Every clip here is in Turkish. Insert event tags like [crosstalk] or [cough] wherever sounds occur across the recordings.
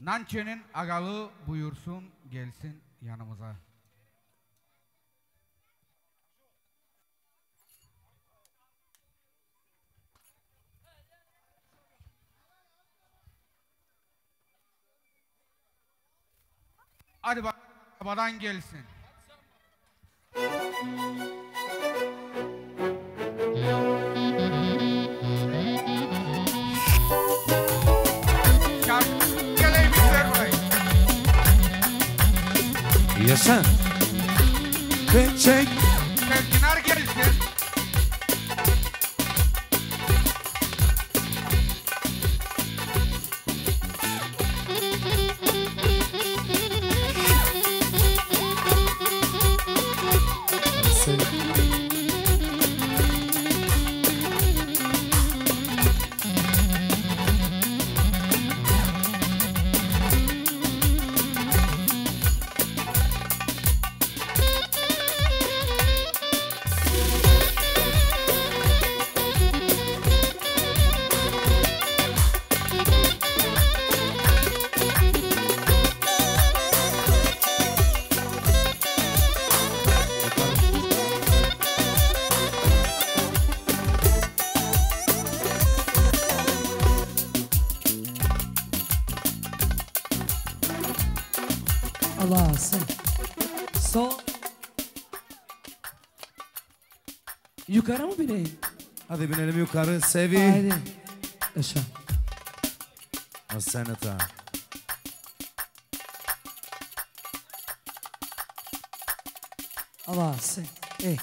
Nançe'nin agalı buyursun gelsin yanımıza. Hadi bak babadan gelsin. Yaşa. Ve çek. Selçinar Hadi binelim yukarı. Sevi. Haydi. Aşağı. Asenata. Allah sen. Ey.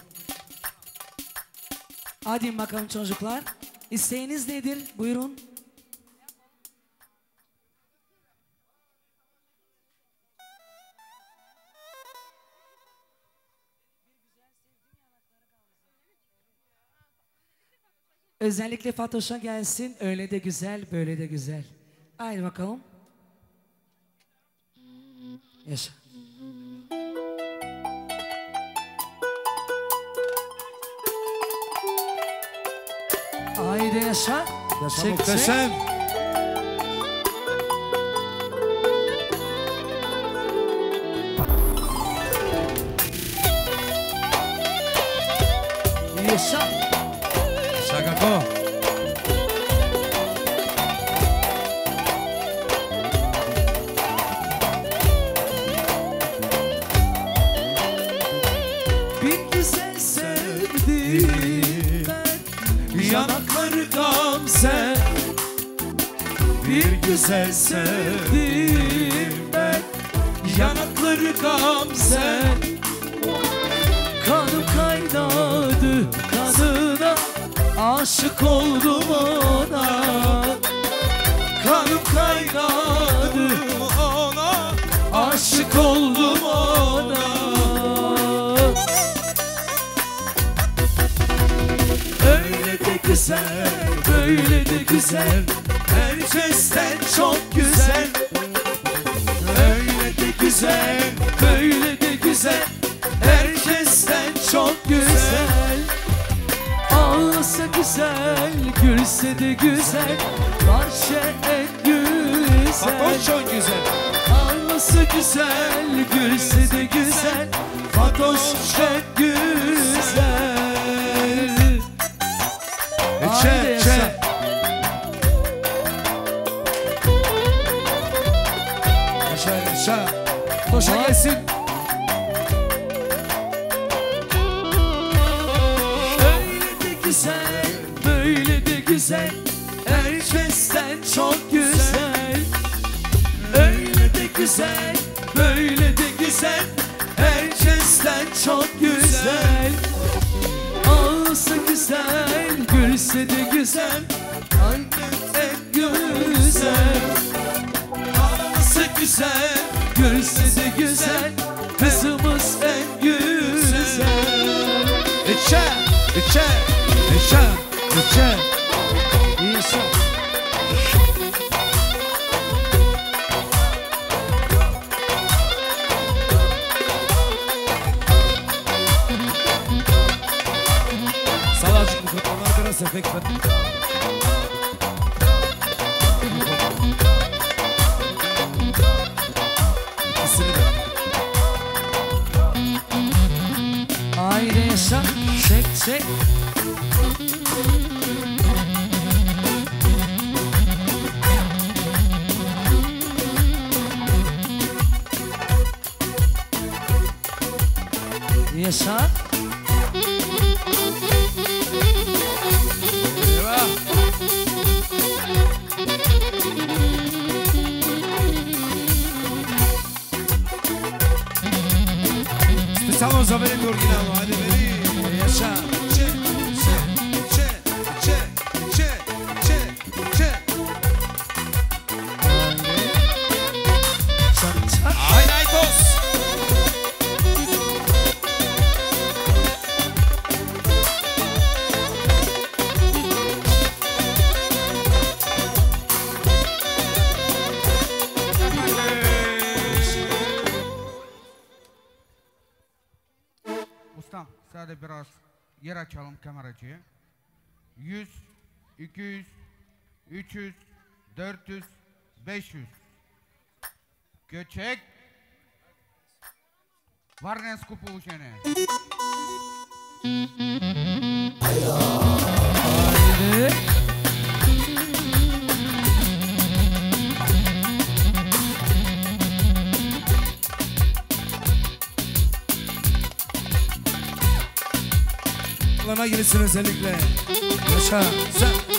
Hadi bakalım çocuklar. İsteğiniz nedir? Buyurun. Özellikle Fatoş'a gelsin. Öyle de güzel, böyle de güzel. Haydi bakalım. Yaşa. Haydi yaşa. Yaşa Çek, muhteşem. çek. Yaşa. Güzel sevdim ben. Yanakları gamze. Kanım kaynadı kanına Aşık oldum ona Kanım kaynadı ona. Aşık oldum ona Öyle de güzel, böyle de güzel de güzel Bahçe en güzel Fatoş çok güzel. Ağlasa güzel, gülse de güzel. Fatoş en güzel. Çe, Haydi çe. yaşa. Yaşa, yaşa Fatoş'a gelsin gülse de güzel Annem en güzel? Ağlasa güzel, gülse de güzel Kızımız en güzel. İçe, içe, içe, içe Pek Haydi yaşa, çek çek. Yer açalım kameracıya. 100, 200, 300, 400, 500. Göçek. Varnes kupu uşene. Haydi. Alana girsin özellikle. Yaşa. Sen,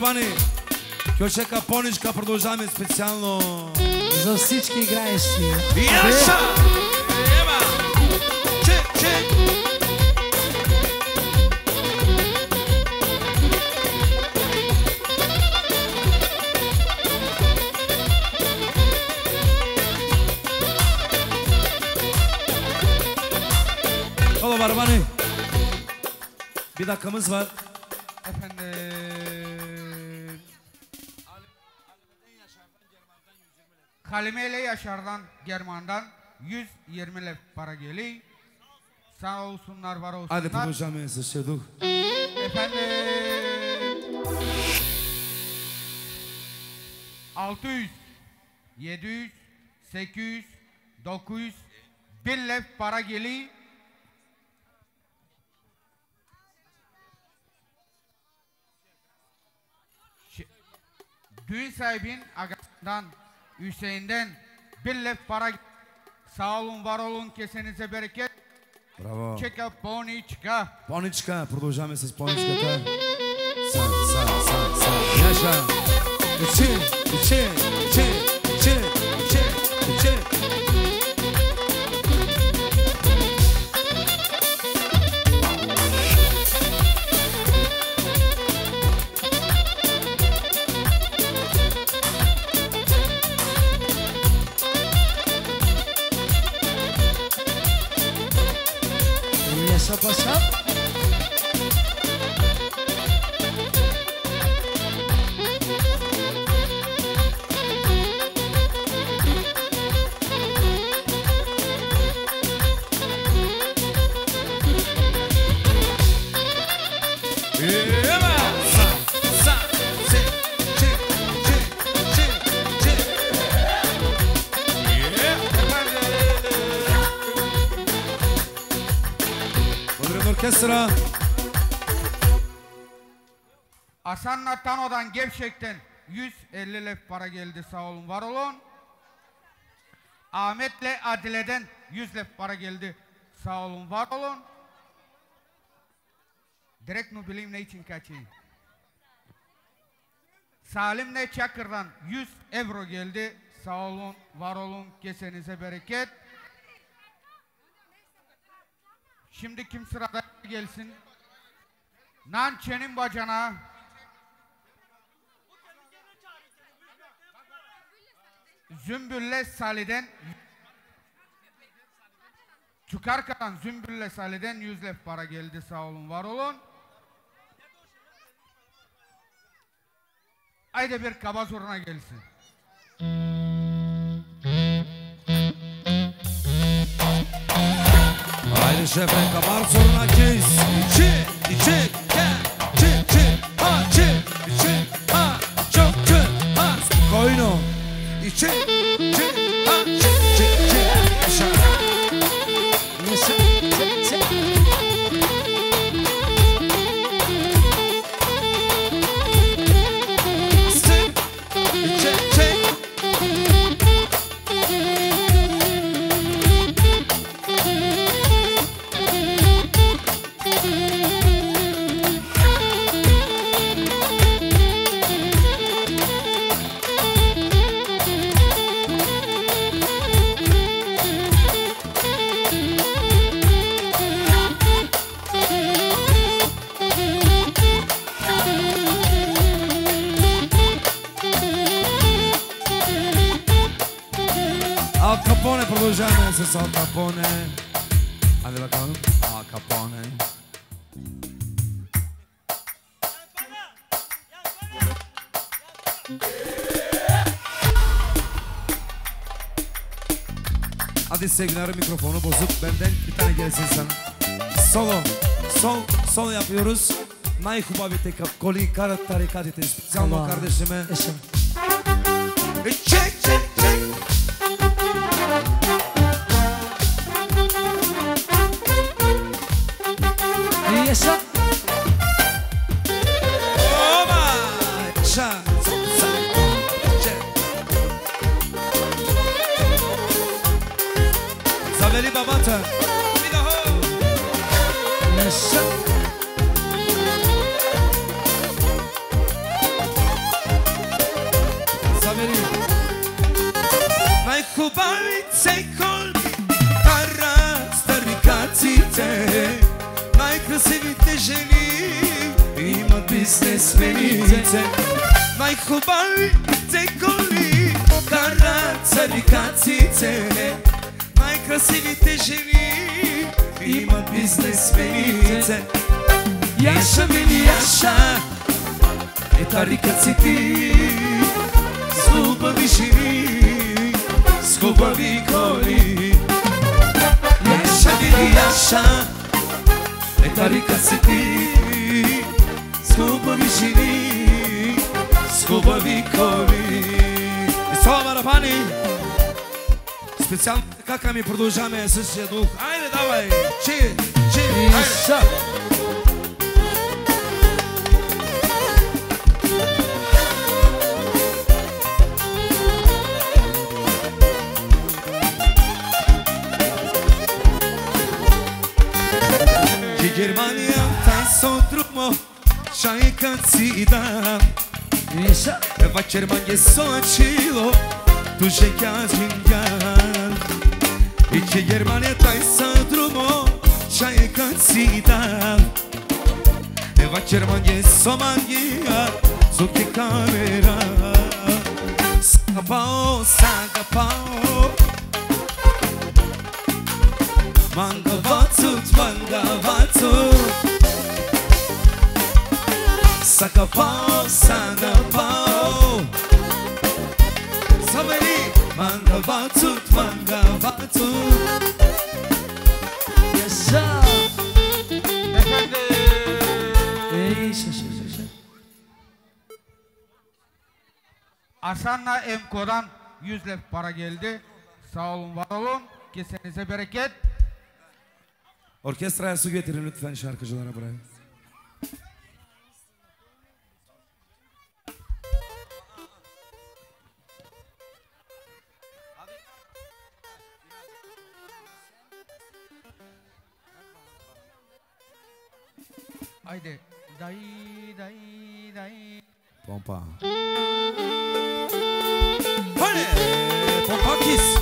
Соло барабани. Кьошека Поничка продължаваме специално. За всички играещи. Яша! Ева! Че, че! Соло барабани. Bir dakikamız var. Halimeyle Yaşar'dan, German'dan 120 lev para geliyor. Sağ olsunlar, var olsunlar. Hadi buluşalım siz Şeduh. Efendim. 600, 700, 800, 900, 1000 lev para geliyor. Düğün sahibin agasından Hüseyin'den bir lef para sağ olun, var olun, kesenize bereket. Браво! Чека Боничка. Поничка, продължаваме с поничката. Са, са, са, са. Яша. Че, че, че, че, че, че. Yaşa Gevşek'ten 150 lef para geldi sağ olun var olun. Ahmet'le Adile'den 100 lef para geldi sağ olun var olun. Direkt mi bileyim ne için kaçayım. Salim'le Çakır'dan 100 euro geldi sağ olun var olun kesenize bereket. Şimdi kim sırada gelsin? Nançe'nin bacana. Zümbülle Salih'den Çıkarkan Zümbülle Salih'den 100 lef para geldi sağ olun var olun. Ayda bir kaba zoruna gelsin. Haydi şefre kabar soruna kiz. İçi, içi, ke, çi, çi, ha, çi, içi, ha, çok kı, ha. Koyno. İçi, Nasıl Al Capone Hadi bakalım Al Capone Hadi sevgilerim mikrofonu bozup benden bir tane gelsin sana. Solo, sol, sol yapıyoruz. Najhuba bir tek koli karat tarikat etiriz. Canlı kardeşime. Eşim. E, çek çek çek. desne smenice Majko bavite goli Karaca i kacice te ženi Ima biznes smenice Jaša meni jaša Etari kad si ti Zgubavi živi Zgubavi koli Jaša meni jaša Etari kad si ti с хубави жени, с хубави коли. Това барабани, специално така ми продължаваме същия дух. Айде, давай, чи, чи, айде. ta Večer manje sočilo Duže kazim ga İki german yatay sadrumo Çay kacida Večer manje somanjia Zuki kamera Sagapao, sagapao Manga vatut, manga vatut Sagapao, sagapao Saberi Manga vatut, manga vatut Yaşa. Efendim. Ey yaşa yaşa. Asan'la Emko'dan 100 lef para geldi. Sağ olun, var olun. Kesenize bereket. Orkestraya su getirin lütfen şarkıcılara buraya. あいでだいだいだいポンパン。はいポンパンキス。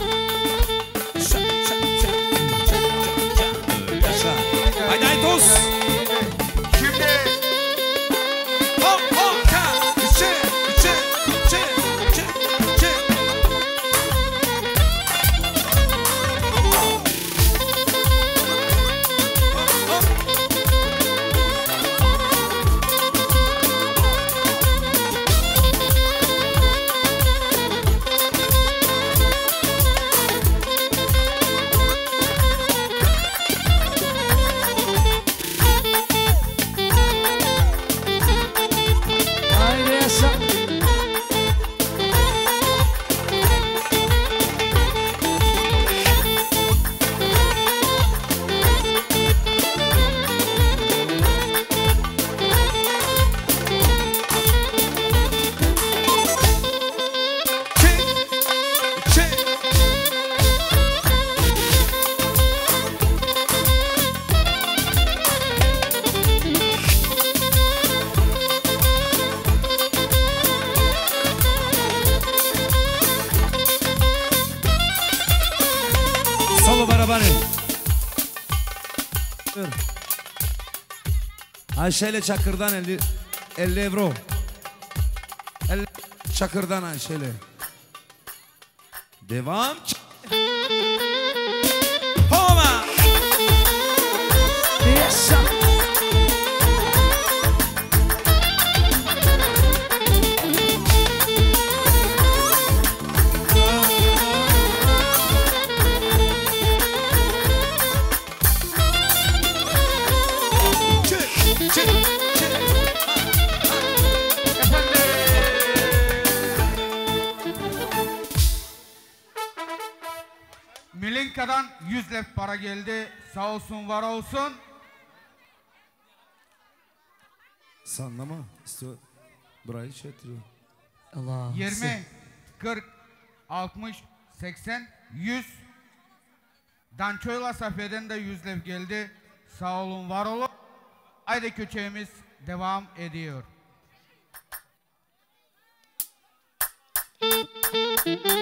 Ayşe ile Çakır'dan 50, 50 euro. 50 Çakır'dan Ayşe ile. Devam. 100 lef para geldi. Sağ olsun var olsun. Sanlama. Burayı şey ettiriyor. Allah. 20, 40, 60, 80, 100. Dançoyla Safya'dan da 100 lef geldi. Sağ olun var olun. Haydi köçeğimiz devam ediyor. Çık,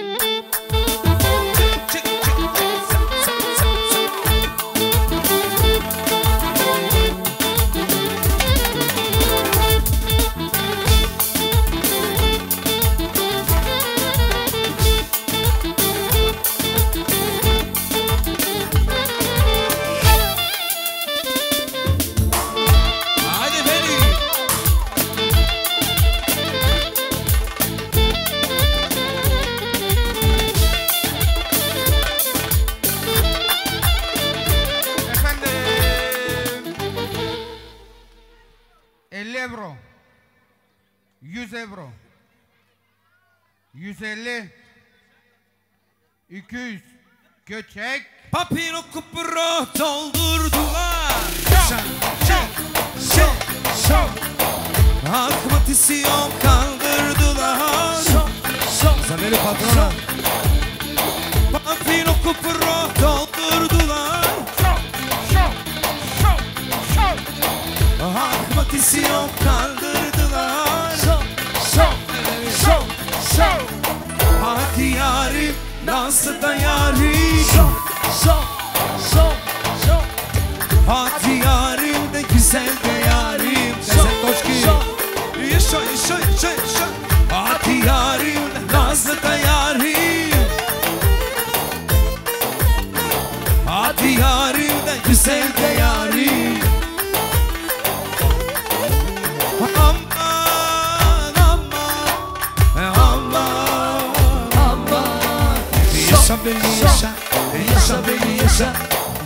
150. 200. Köçek. Papiro kupuro doldurdular. Şan, şan, şan, şan. Akmatisyon kaldırdılar. Şok, şok. Zameli patrona. Papiro kupuro doldurdular. Akmatisyon kaldırdılar. Şok, şok. Şok, şok. Hadi yarim, nasıl da yarim. Şok, şok. Şok, şok. Hadi yarim de güzel de yarim. Koçki. şok. Yaşa yaşa yaşa yaşa. Hadi yarim nazlı da yarim. Hadi yarim de güzel de beni yaşa.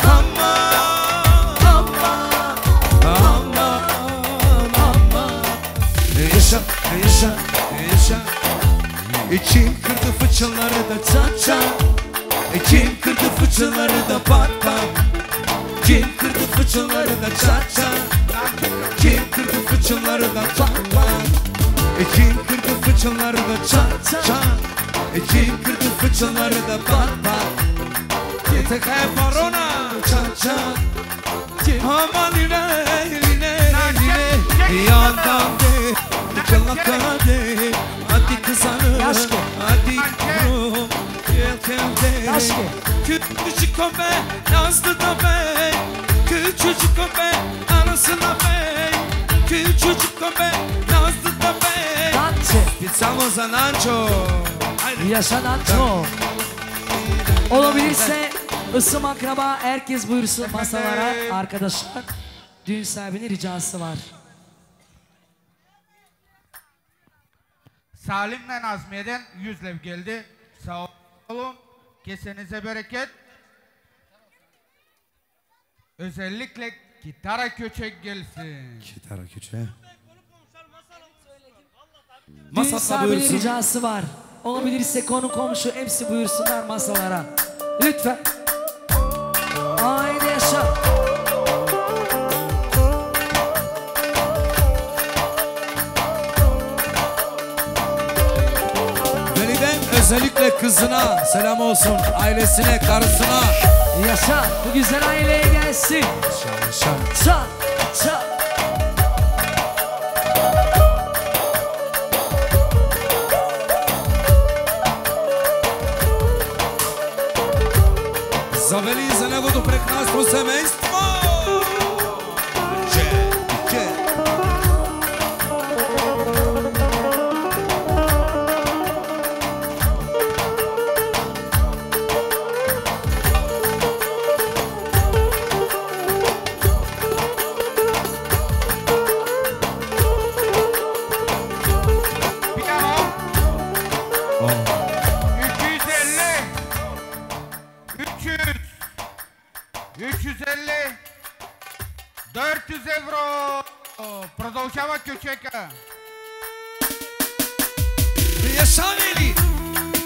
Aman Aman. aman aman. Yaşa, yaşa, yaşa. İçim kırdı fıçıları da çat çat. İçim kırdı fıçıları da pat pat. Kim kırdı fıçıları da çat çat. Kim kırdı fıçıları da pat pat. Kim kırdı fıçıları da çat çat. Kim kırdı fıçıları da pat pat. Tek parona çat çat. Aman line line line Yandan de Çalaka de Hadi kızanı Yaşke. Hadi kurum Yelken de Yaşke. Küçücük o be Nazlı da be Küçücük o be Anasına be Küçücük o be Nazlı da be Dance. Pizzamos a Nacho Haydi Yaşanan çok. Olabilirse ısım akraba herkes buyursun masalara arkadaşlar. Düğün sahibinin ricası var. Salim'le Nazmiye'den 100 lev geldi. Sağ olun. Kesenize bereket. Özellikle gitara köçek gelsin. Kitara küçüğe Düğün sahibinin ricası var. Olabilirse konu komşu hepsi buyursunlar masalara. Lütfen özellikle kızına selam olsun ailesine karısına. Yaşa bu güzel aileye gelsin. Yaşa yaşa. Çal çal Zaveli segundo prek nás plus. 350 400 евро Продължава Кючека Yaşa Veli.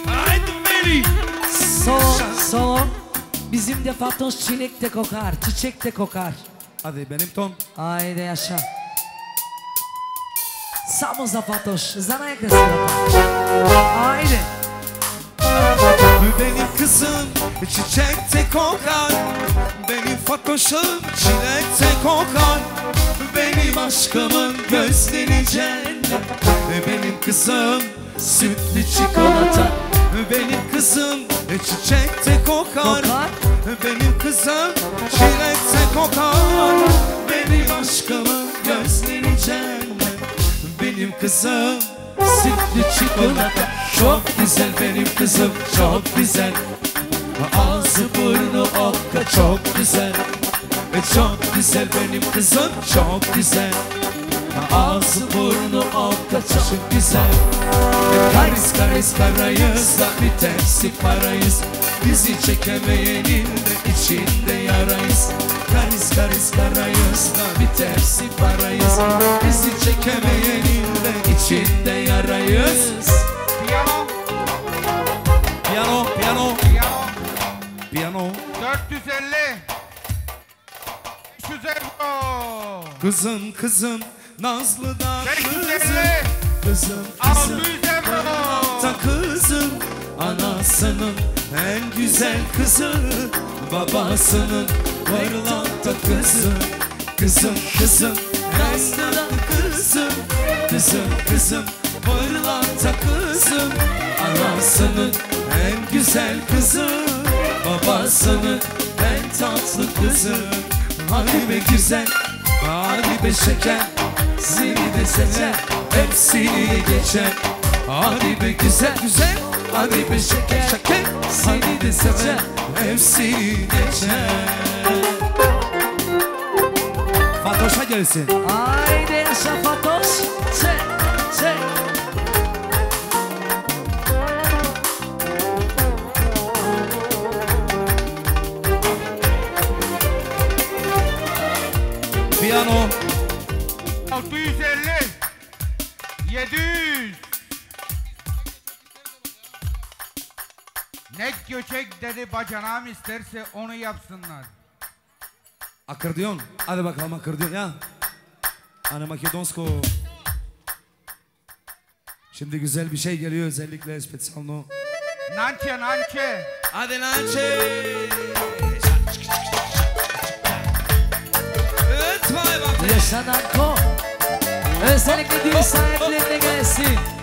Haydi Veli. Solon, solon. Bizim de Fatoş çilek de kokar, çiçek de kokar. Hadi benim ton. Haydi yaşa. Samo za Fatoş, za neka sırata. Haydi. Benim kızım çiçekte kokar. Benim Fatoş'um çilekte kokar. Benim aşkımın gözleri cennet. Benim kızım sütlü çikolata. Benim kızım çiçekte kokar. Kokar. Benim kızım çilekte kokar. Benim aşkımın gözleri cennet. Benim kızım sütlü çikolata Çok güzel benim kızım çok güzel. Ağzı burnu okka çok güzel. E çok güzel benim kızım çok güzel. Ağzı burnu okka çok güzel. E karis karis karayız da bir tepsi parayız. Bizi çekemeyenin de içinde yarayız Karis karis karayız da bir tepsi parayız. Bizi çekemeyenin de içinde yarayız. Piyano. Piyano, piyano, Piyano. Piyano. 450 500 euro Kızım kızım Nazlı da 550 kızım Kızım. 600 kızım euro Ta kızım Anasının en güzel kızı Babasının varlanta kızı. Kızım kızım Nazlı da kızım Kızım kızım Varlanta kızım. Anasının en güzel kızı. Babasının en tatlı kızı. Hadi be güzel Hadi be şeker. Seni de sever Hepsini geçer. Hadi be güzel güzel Hadi be şeker şeker Seni de sever Hepsini geçer Fatoş'a gelsin Haydi yaşa Fatoş. Çek. Ne göçek dedi bacanağım isterse onu yapsınlar. Akordeon Hadi bakalım akordeon ya Hani Makedonsko Şimdi güzel bir şey geliyor özellikle spesiyalno Nançe nançe. Hadi lançe Evet vay bak Yaşa Danko. Özellikle düğün sahiplerine gelsin.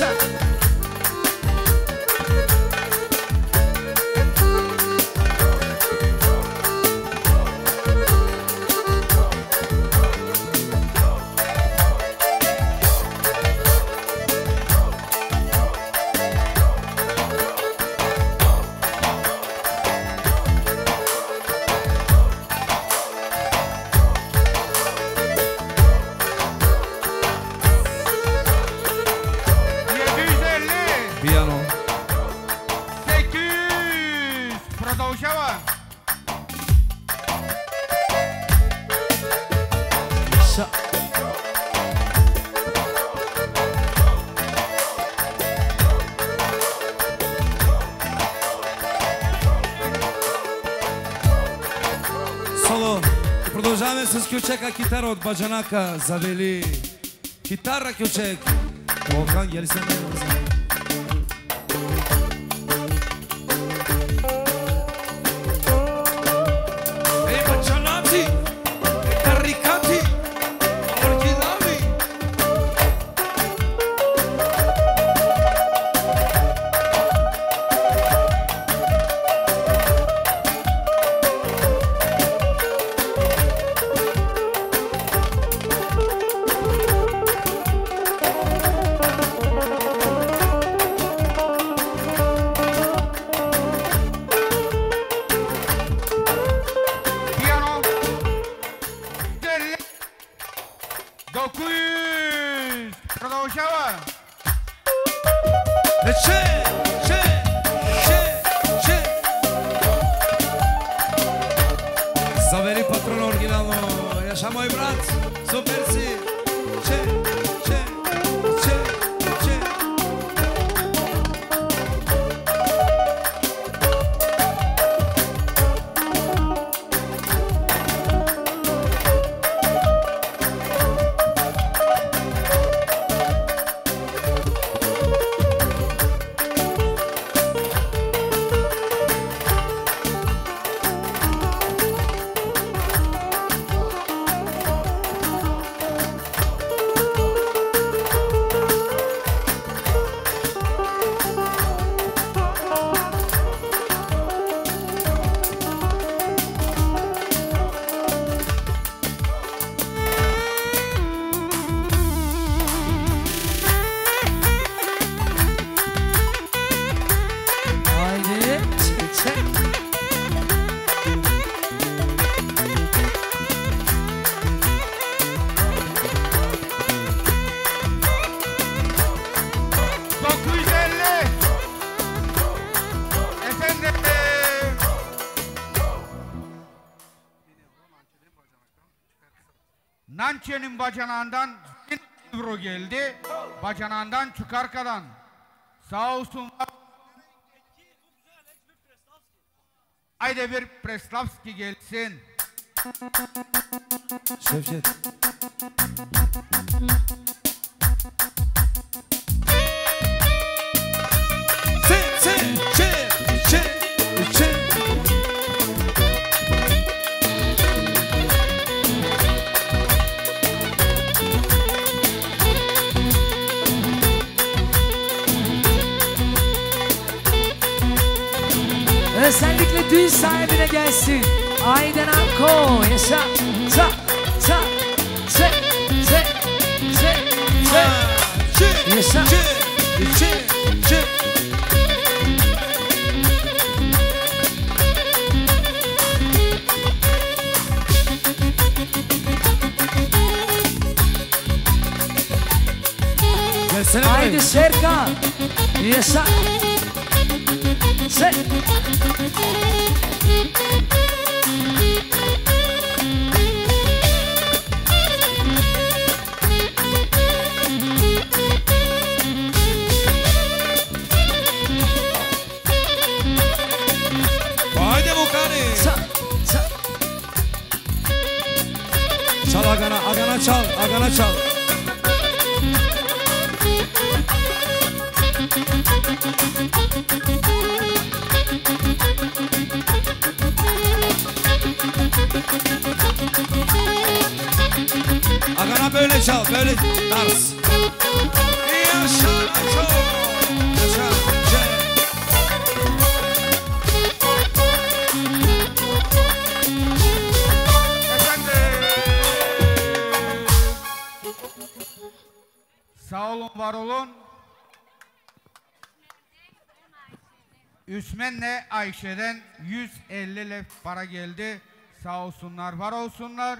Yaşa. С Кючека китара от Баджанака Завели. Китара Кючек Волкан gelsin Ей bacanağından euro geldi. Bacanağından Çukarka'dan. Sağ olsun. Haydi bir Preslavski gelsin. Şevket. Özellikle düğün sahibine gelsin. Ayden Anko. Yaşa. Ça. Ça. Çek. Çek. Çek. Çe, Yaşa. çe, çe, çe. Gelsene Haydi. Serkan. Yaşa. Ça. Çal Agana çal, Agana çal. Böyle çal, böyle dans. Yaşa, yaşa. Efendim. Sağ olun, var olun. Üsmen'le Ayşe'den 150 lef para geldi. Sağ olsunlar, var olsunlar.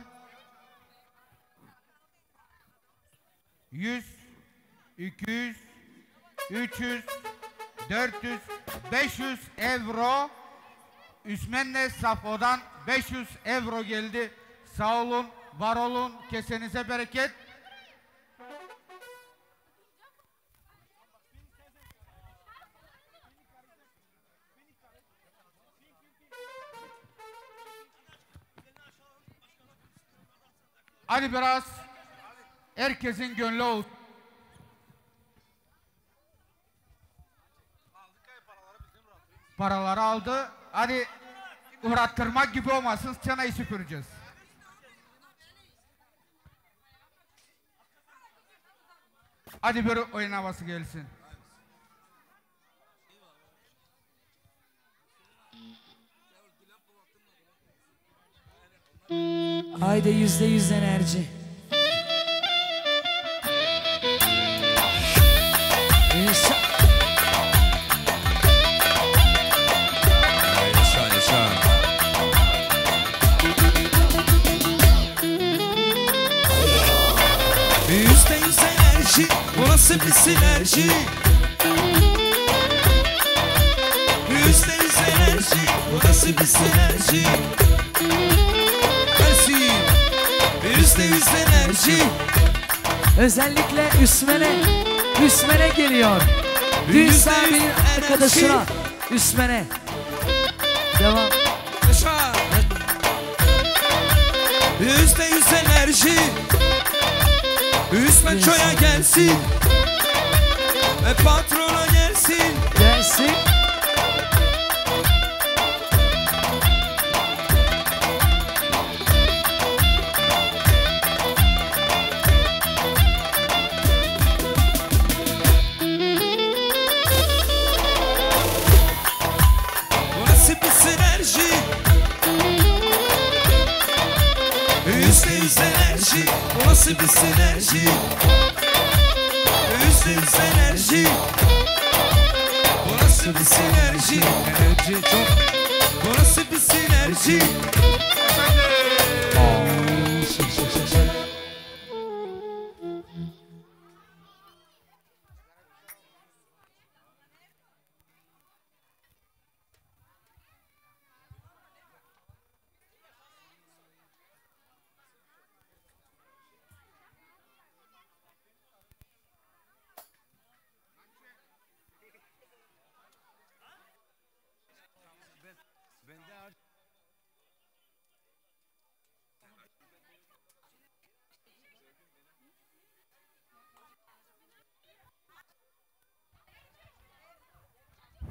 100, 200, 300, 400, 500 euro. Üsmen'le Safo'dan 500 euro geldi. Sağ olun, var olun, kesenize bereket. Hadi biraz herkesin gönlü olsun. Paraları aldı. Hadi uğrattırmak gibi olmasın. Çanayı süpüreceğiz. Hadi bir oyun havası gelsin. Haydi yüzde yüz enerji. Nasıl bir sinerji Yüzden sinerji Bu nasıl bir sinerji? Mersi Yüzde yüz enerji. Özellikle Üsmen'e Üsmen'e geliyor. Düğün sahibinin arkadaşına Üsmen'e. Devam. Yaşa Yüzde yüz enerji. Üsmen köye gelsin. Ve patrona gelsin. Gelsin. Bu nasıl bir sinerji. Yüzde yüz enerji. Bu nasıl bir sinerji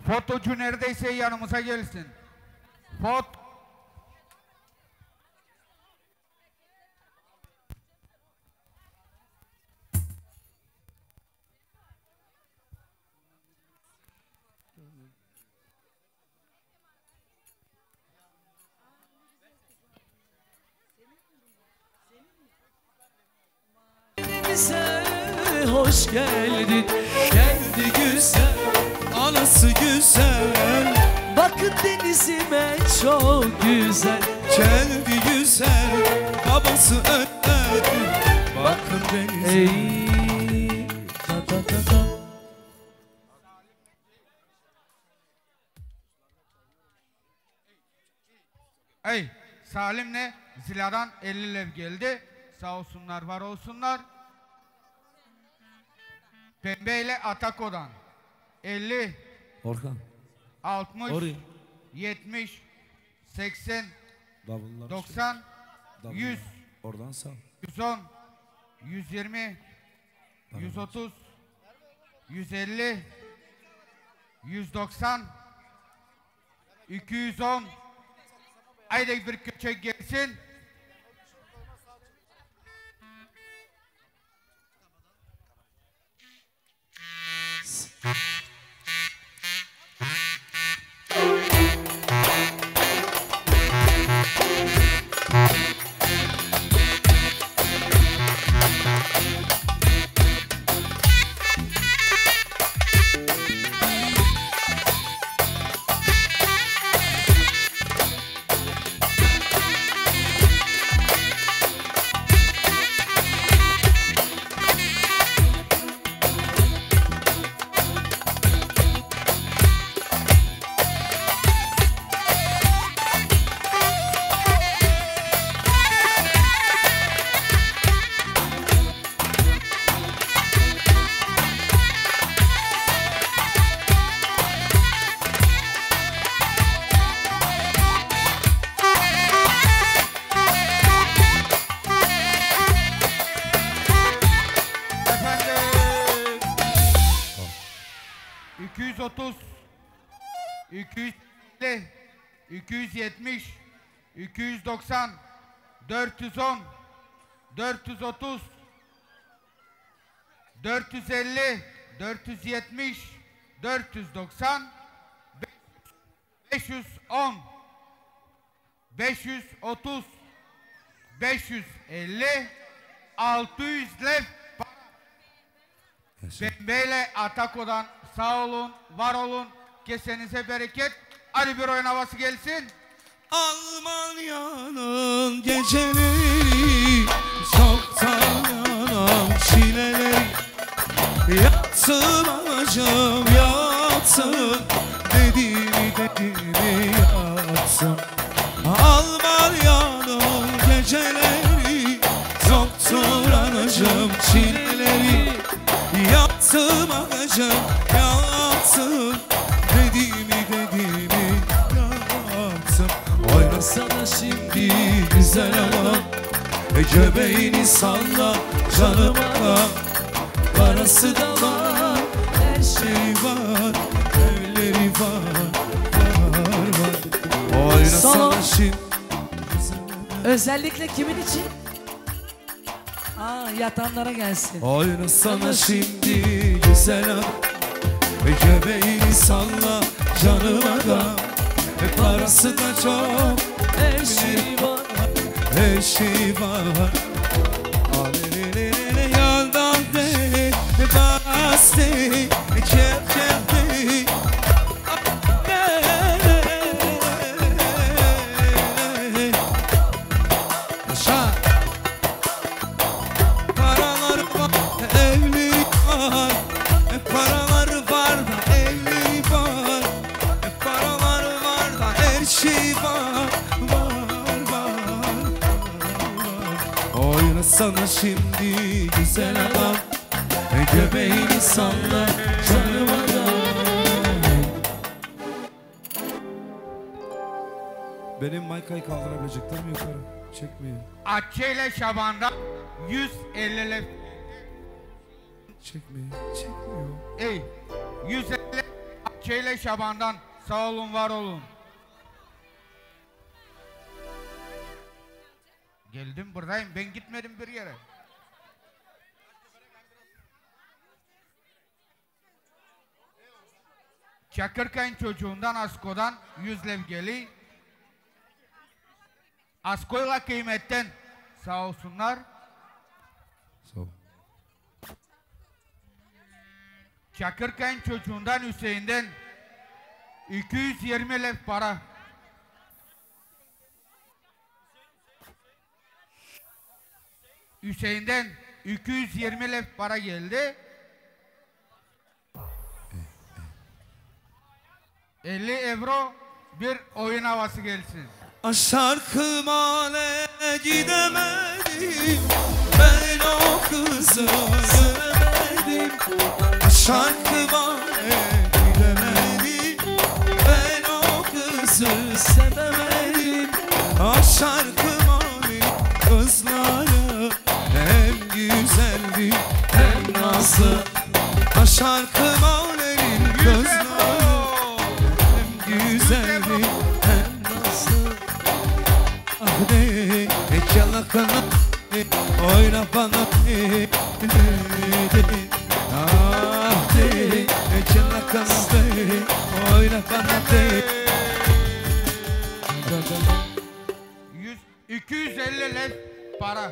Fotocu neredeyse yanımıza gelsin. Fot çok güzel. Kendi güzel Babası önder Bakın denize Ey. Ta ta ta ta. Ey Salim'le Zila'dan 50 lev geldi. Sağ olsunlar var olsunlar. Pembe ile Atako'dan 50, Orhan 60, Oraya 70, 80, Davullar 90, 100, Oradan sal 110, 120, 130, 150, 190, 210. Haydi bir köçek gelsin. Efendim. 290 410 430 450 470 490 510 530 550 600 lev Pembeyle Atako'dan sağ olun, var olun. Kesenize bereket. Hadi bir oyun havası gelsin. Almanya'nın geceleri Soktan yanam çileler Yatsın anacım yatsın. Dedi dedi yatsın. Almanya'nın geceleri Soktan anacım çileleri. Yatsın anacım yatsın. Oynasana şimdi güzel ama E göbeğini salla canıma Parası da var her şey var Evleri var var var Oynasana Solo. şimdi Özellikle kimin için? Aa yatanlara gelsin. Oynasana şimdi güzel Ve göbeğini salla canıma da Parası da çok Her şey var. her var şimdi güzel adam göbeğini salla canıma da Benim Mayka'yı kaldırabilecekler mi yukarı? Çekmiyor. Akçe ile Şaban'dan 150 lef. Çekmiyor. Çekmiyor. Ey 150 Akçe ile Şaban'dan sağ olun var olun. Geldim buradayım ben gitmedim bir yere. Çakırkayın çocuğundan Asko'dan 100 levgeli. Asko'yla kıymetten sağ olsunlar. Sağ ol. Çakırkayın çocuğundan Hüseyin'den 220 lev para. Hüseyin'den 220 lev para geldi. 50 euro bir oyun havası gelsin. Aşarkı male gidemedim. Ben o kızı sevemedim Aşarkı male gidemedim. Ben o kızı sevemedim. Aşarkı male kızları Hem güzeldi hem nazlı. Aşarkı oyna bana Ah de hiç yalakana oyna bana de 100, 250 lev para.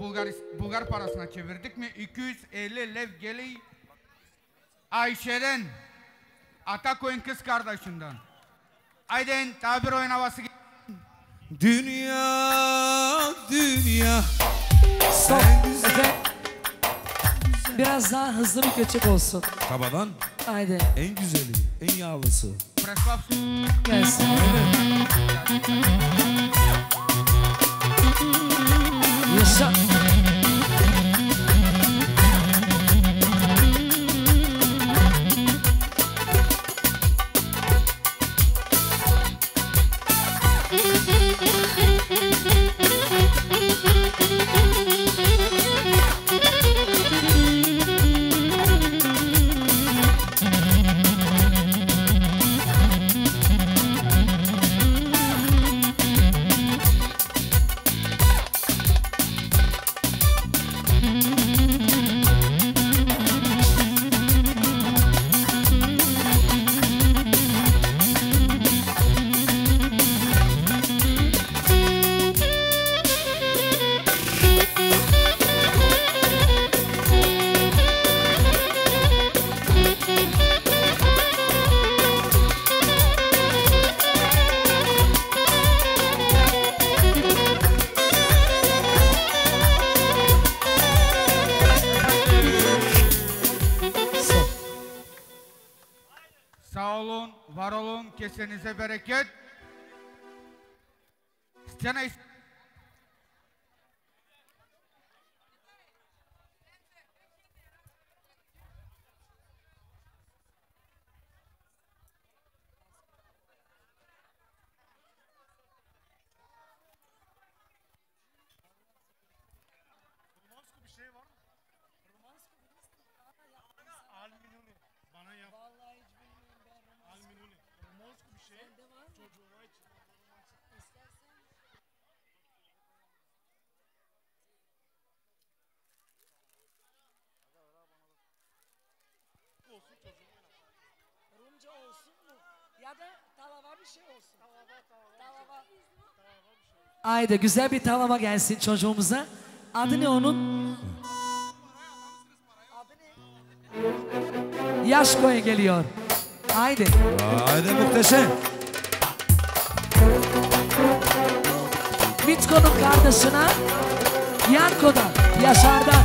Bulgar, Bulgar parasına çevirdik mi? 250 lev geli Ayşe'den Atakoyun kız kardeşinden. Ayden tabir gel- Dünya dünya Stop. Efendim. Biraz daha hızlı bir göçek olsun. Kabadan Haydi en güzeli en yağlısı gelsin. Yaşa. Kesenize bereket. Scena is- Rumca olsun mu? Ya da talava bir şey olsun. Talava. Haydi güzel bir talava gelsin çocuğumuza. Adı ne onun? Adı ne? Yaşko'ya geliyor. Haydi. Haydi muhteşem. Mitko'nun kardeşine Yanko'dan, Yaşar'dan.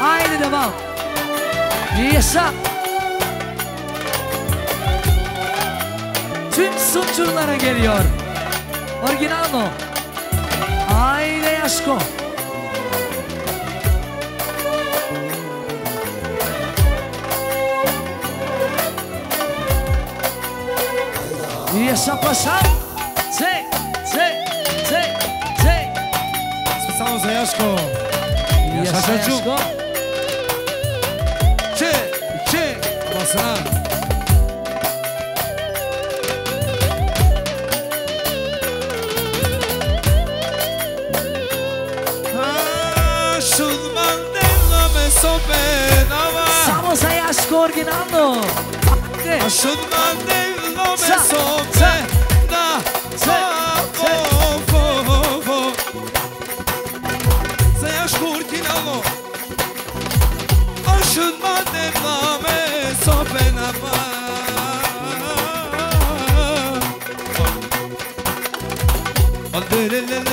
Haydi devam. Yaşa. Tüm sunuculara geliyor. Orijinal mı? Haydi Yaşko. Yaşa paşa. Specjalno za Jaszko. Yaşa Yaşa çocuğum. Yaşko. Çek, çek. Basına. Ah, Shulman della me so penava. Samo le le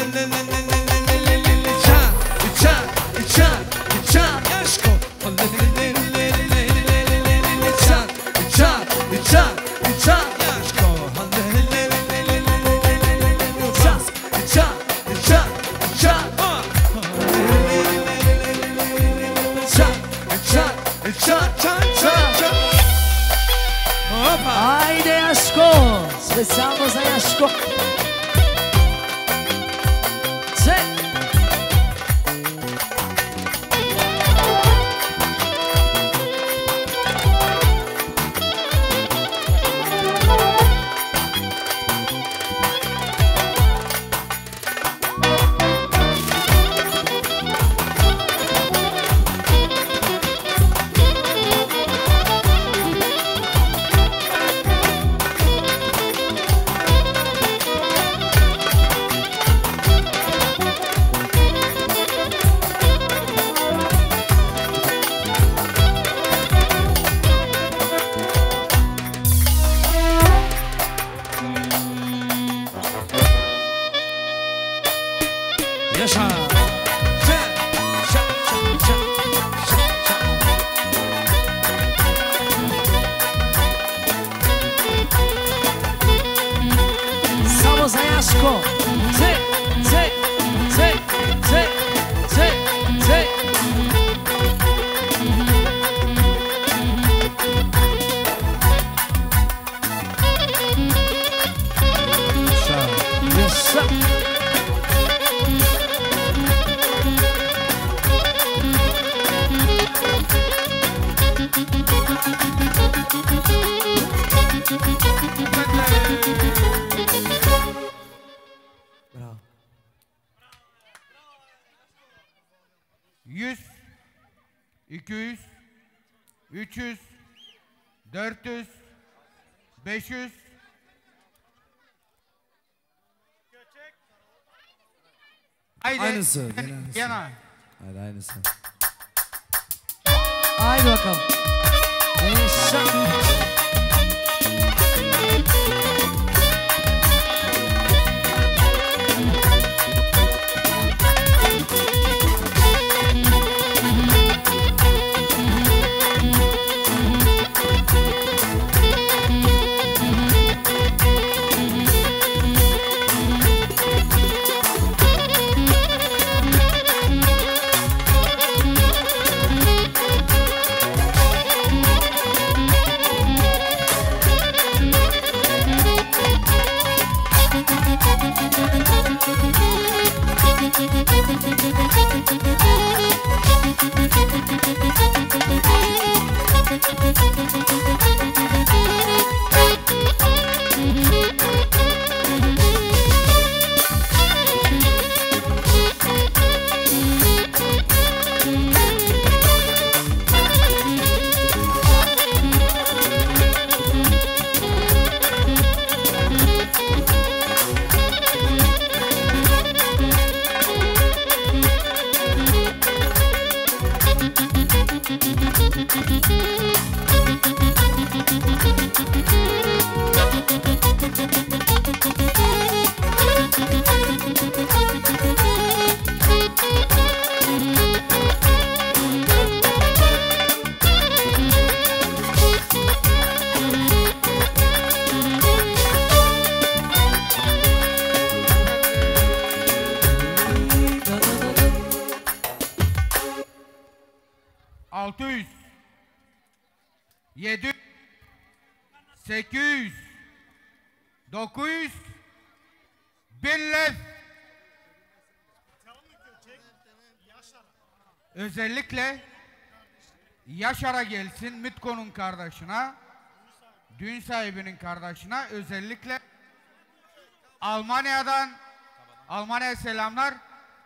Yaşa. Samo 200, 300, 400, 500, Haydi. Aynısı, [laughs] gene aynısı. Yana. Hadi aynısı. Haydi bakalım. Yaşa. Thank you. Yaşar'a gelsin Mitko'nun kardeşine, düğün sahibinin kardeşine özellikle Almanya'dan Almanya'ya selamlar.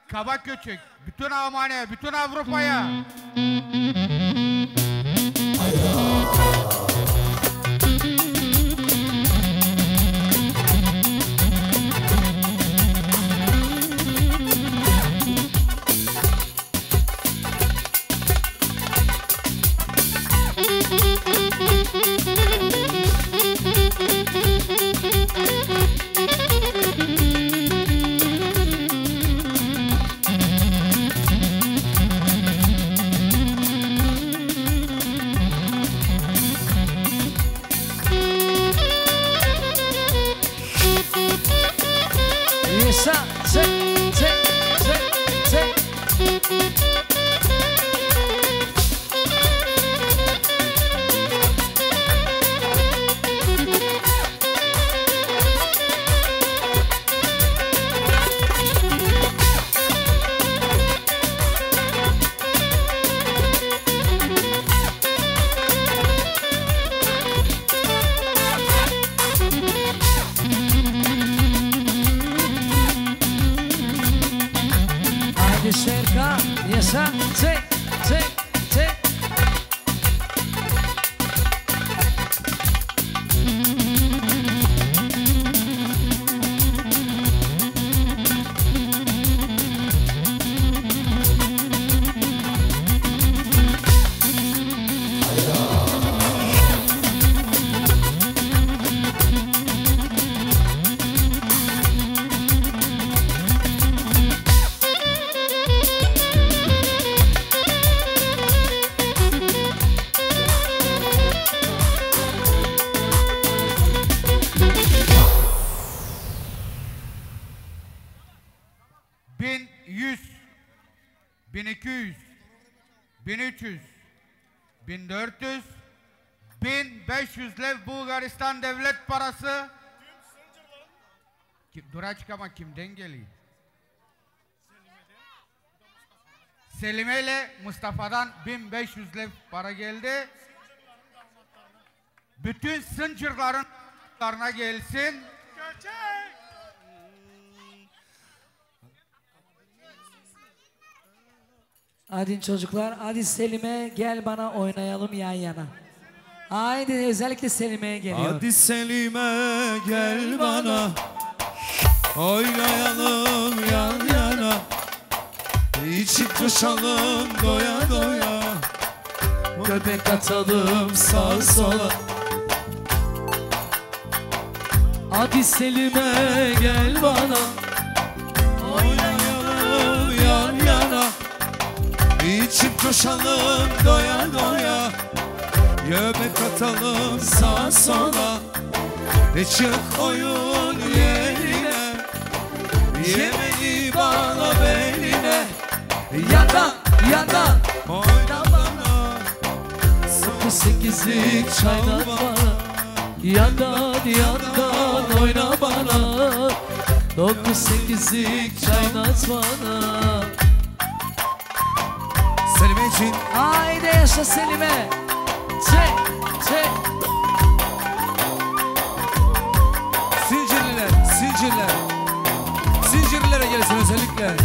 Kabak göçek. Bütün Almanya, bütün Avrupa'ya. Yaşa, çek, çek, Bulgaristan devlet parası. Kim, dur açık ama kimden geliyor? Selime ile Mustafa'dan 1500 lev para geldi. Bütün sıncırların larına gelsin. Hadi çocuklar, hadi Selim'e gel bana oynayalım yan yana. Haydi özellikle Selim'e geliyor. Hadi Selime gel bana. Oynayalım yan yana. İçip coşalım doya doya. Göbek atalım sağ sola. Hadi Selim'e gel bana. Oynayalım yan yana. İçip coşalım doya doya Göbek atalım sağ sola E çık oyun yerine Yemeni bağla beline Yandan, yandan. Oyna bana Bu sekizlik çaydan bana. Yandan, yandan oyna bana. Dokuz sekizlik çaydan bana. Selim için Haydi yaşa Selim'e. Zincirliler, zincirler Zincirlilere gelsin özellikle.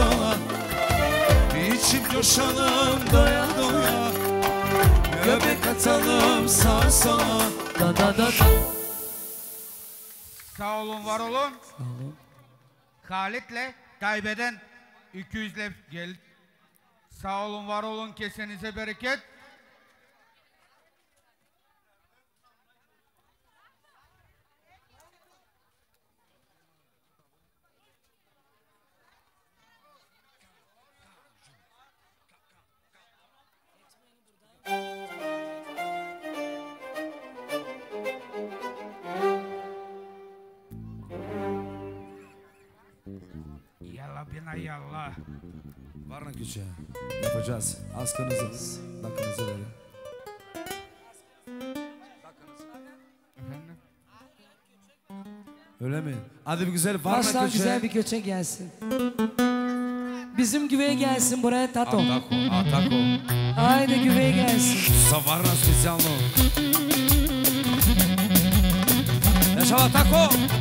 Sola İçip coşalım doya doya Göbek atalım sağa sola Da da da da. Sağ olun, var olun. Halit'le kaybeden 200 lev gel. Sağ olun, var olun. Kesenize bereket. Yalla bina yalla. Var mı güce? Yapacağız. Askınızı, dakınızı verin. Efendim? Öyle mi? Hadi bir güzel var mı Baştan güce? güzel bir köçek gelsin. Bizim güveye gelsin buraya tato. Atako, atako. Haydi güveye gelsin. Savarna specjalno. Yaşa atako. Elli.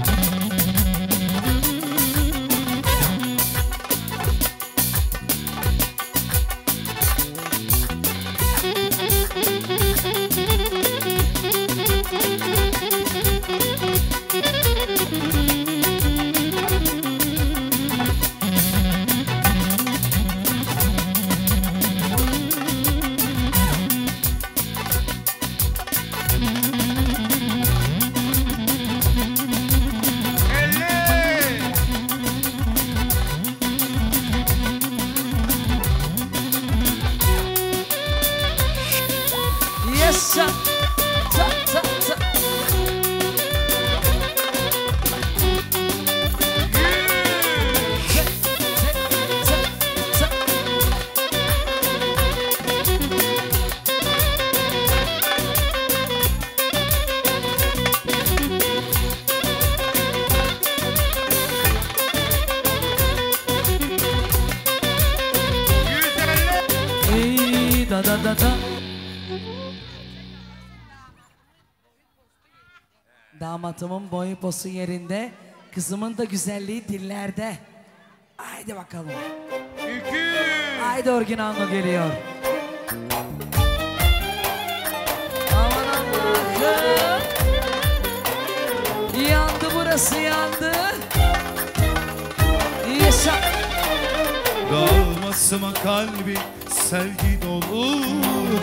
Damatımın boyu posu yerinde, kızımın da güzelliği dillerde. Haydi bakalım. İki. Haydi orginango geliyor. Aman Allah'ım. Yandı burası yandı. Yaşa. Dalmasıma kalbi sevgi dolu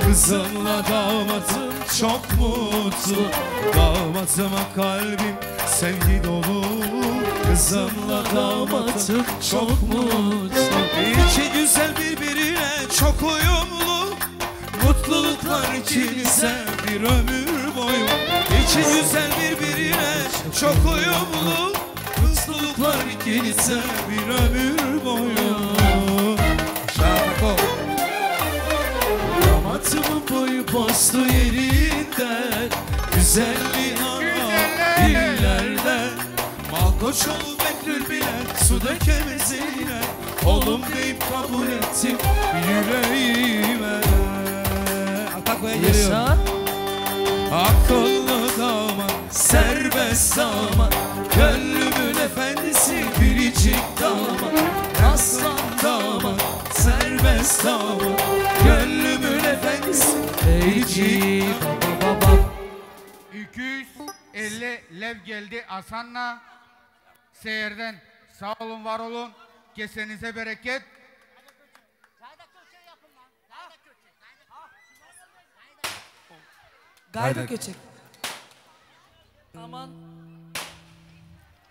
Kızımla damatım çok mutlu. Damatıma kalbim sevgi dolu Kızımla damatım çok mutlu. İki güzel birbirine çok uyumlu Mutluluklar ikinize bir ömür boyu. İki güzel birbirine çok uyumlu Mutluluklar ikinize bir ömür boyu Damatımın boyu postu yerinde Güzelliği ana illerde Malkoç ol Behlül bile Su dökemez eline. Oğlum deyip kabul ettim yüreğime. Atakoya geliyor. Akıllı damat, serbest damat. Gönlümün efendisi, biricik damat. Aslan damat, serbest damat. Gönlümün biricik Baba baba. 250 lev geldi Hasan'la. Seyirden sağ olun var olun. Kesenize bereket. Gayda köçek. Aman.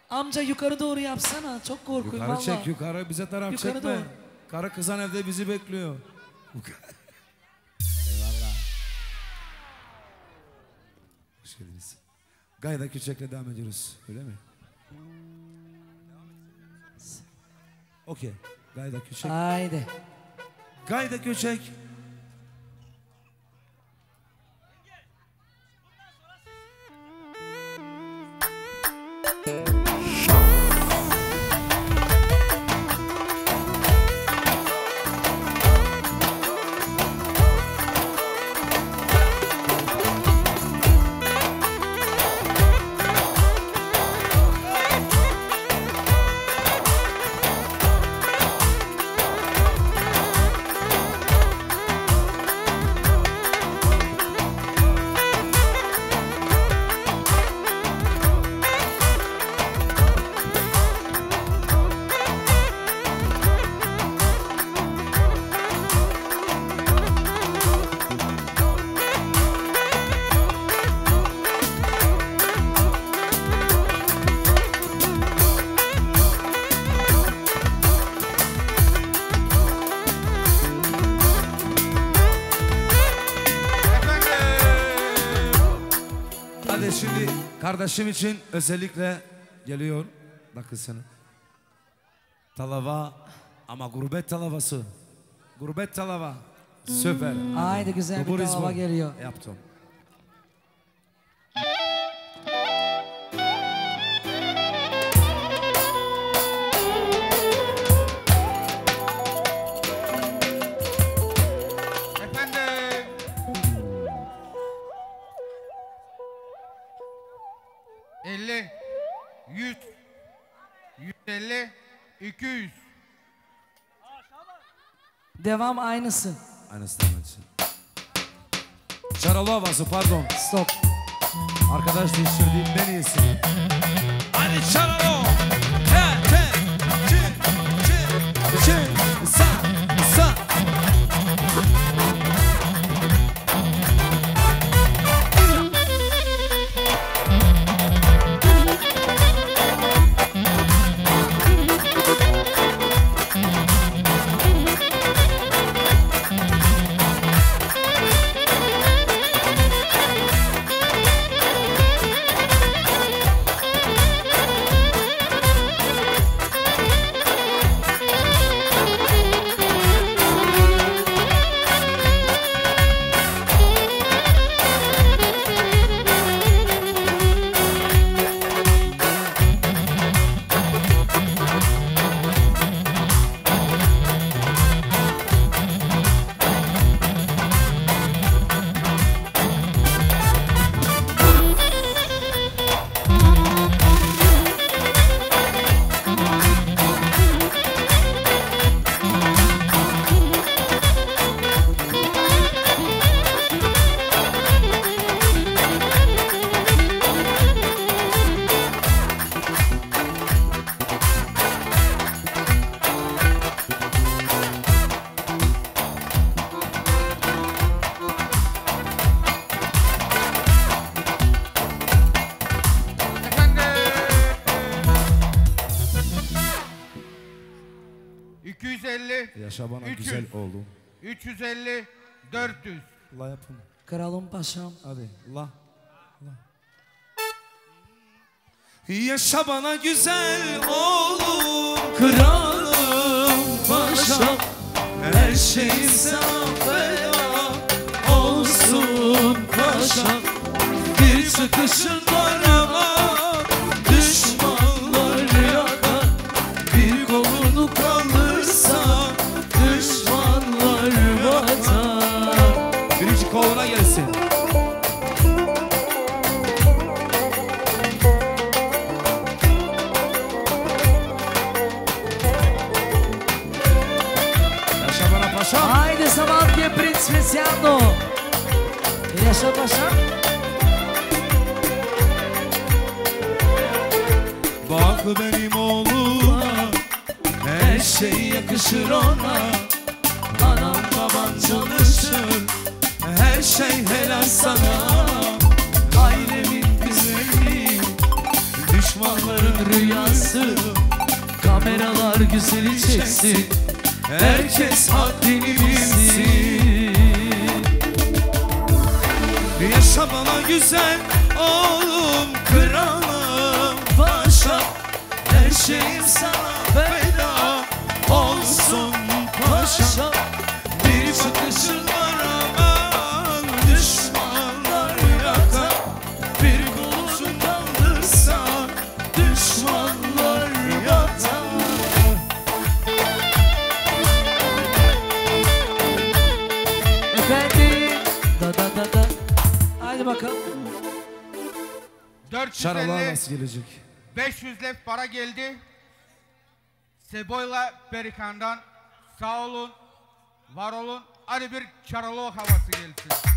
Amca yukarı doğru yapsana. Çok korkuyorum Yukarı valla. çek yukarı, bize taraf Yukarı çekme doğru. Karı kızan evde bizi bekliyor Eyvallah Hoş geldiniz Gayda Küçek'le devam ediyoruz, öyle mi? Okey, Gayda Küçek. Haydi. Gayda Küçek. Kardeşim için özellikle geliyor. Bakın sana. Talava ama gurbet talavası. Gurbet talava. Süper. Haydi güzel bir Kubur talava izbor. geliyor. Yaptım. Devam aynısı. Aynısı için. Çaralı havası pardon. Stop. Arkadaş değiştirdiğim en iyisi. Hadi çaralı. 350, 400. La yapın. Kralım paşam. Hadi la. la. Yaşa bana güzel oğlum Kralım paşam Her şeyim sana Olsun paşam Bir çıkışın var para geldi. Seboyla Berikan'dan sağ olun, var olun. Hadi bir çaralo havası gelsin.